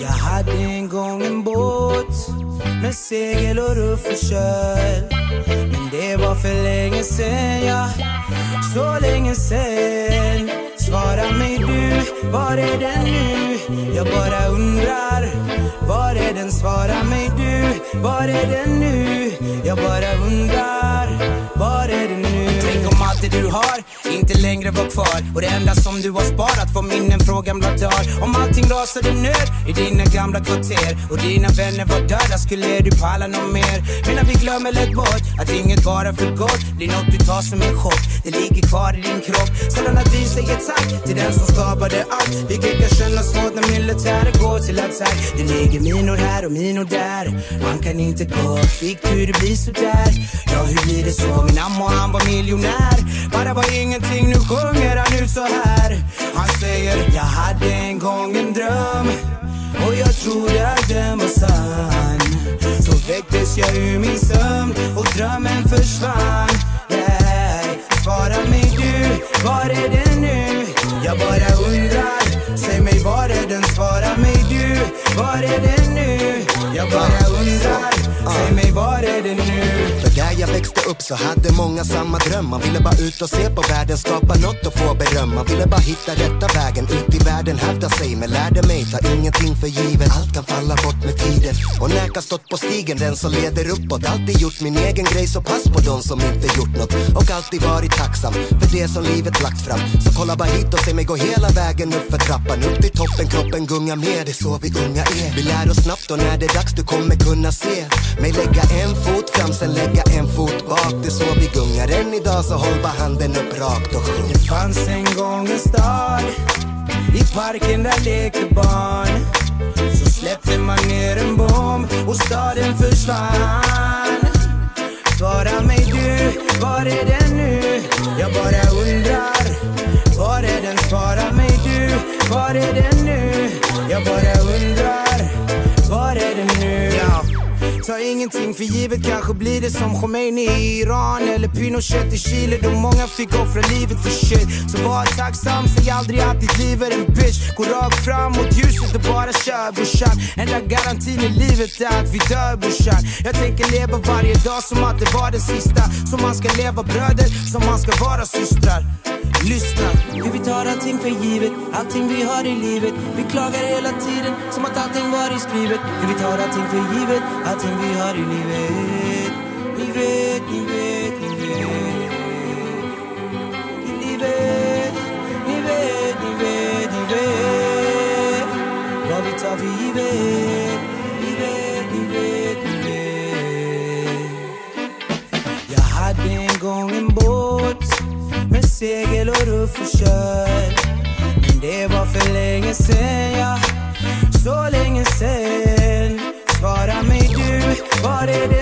Jag hade en gång en båt med segel och ruff och köl. Men det var för länge sen, ja, så länge sen. Svara mig du, var är den nu? Jag bara undrar, var är den? Svara mig du, var är den nu? Jag bara undrar, var är den nu? Tänk om allt det du har inte längre var kvar. Och det enda som du har sparat var minnen från gamla dagar. Om allting rasade ner i dina gamla kvarter. Och dina vänner var döda, skulle du palla nåt mer? Men när vi glömmer lätt bort att inget bara för gott Blir nåt du tar som en chock, det ligger kvar i din kropp. Sällan att vi säger tack till den som skapade allt. Vilket kan kännas svårt när militären går till attack. Det ligger minor här och minor där. Man kan inte gå, fick du det blir sådär Ja hur blir det så? Min ammo han var miljonär. Bara var ingenting, nu sjunger han ut så här Han säger jag hade en gång en dröm och jag trodde att den var sann Så väcktes jag ur min sömn och drömmen försvann yeah. Svara mig du, var är den nu? Jag bara undrar, säg mig var är den? Svara mig du, var är den nu? Jag bara jag växte upp så hade många samma dröm Man ville bara ut och se på världen, skapa något och få beröm Man ville bara hitta rätta vägen, ut i världen hävda sig Men lärde mig, ta ingenting för givet. Allt kan falla bort med tiden. Och näka stått på stigen, den som leder uppåt. Alltid gjort min egen grej, så pass på de som inte gjort något. Och alltid varit tacksam för det som livet lagt fram. Så kolla bara hit och se mig gå hela vägen upp för trappan. Upp till toppen, kroppen gungar med, det är så vi unga är. Vi lär oss snabbt och när det är dags du kommer kunna se Mig lägga en fot fram, sen lägga en fot bak Det är så vi gungar än idag, så håll bara handen upp rakt och sjung Det fanns en gång en stad I parken där lekte barn Så släppte man ner en bomb och staden försvann Svara mig du, var är den nu? Jag bara undrar Var är den? Svara mig du, var är den nu? Jag bara Ta ingenting för givet, kanske blir det som Khomeini i Iran eller Pinochet i Chile då många fick offra livet för shit. Så var tacksam, säg aldrig att ditt liv är en bitch. Gå rakt fram mot ljuset och bara kör brorsan. Enda garantin i livet är att vi dör brorsan. Jag tänker leva varje dag som att det var den sista. Som man ska leva bröder, som man ska vara systrar. Lyssna, hur vi tar allting för givet, allting vi har i livet. Vi klagar hela tiden, som att allting var i skrivet. Hur vi tar allting för givet, allting vi har i livet. Ni vet, ni vet, ni vet. I livet, ni vet, ni vet, ni vet. Vad vi tar för givet. Ni vet, ni vet, ni vet. Spegel segel och ruff och kör Men det var för länge sen, ja. Så länge sen. Svara mig du, var är det